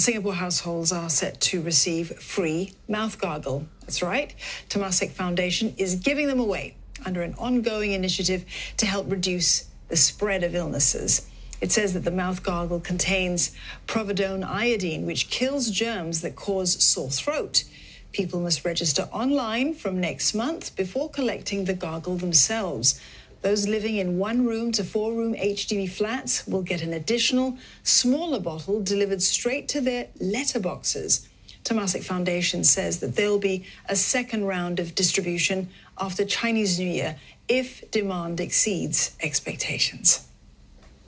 Singapore households are set to receive free mouth gargle. That's right. Temasek Foundation is giving them away under an ongoing initiative to help reduce the spread of illnesses. It says that the mouth gargle contains povidone iodine, which kills germs that cause sore throat. People must register online from next month before collecting the gargle themselves. Those living in one room to four room HDB flats will get an additional, smaller bottle delivered straight to their letterboxes. Temasek Foundation says that there'll be a second round of distribution after Chinese New Year if demand exceeds expectations.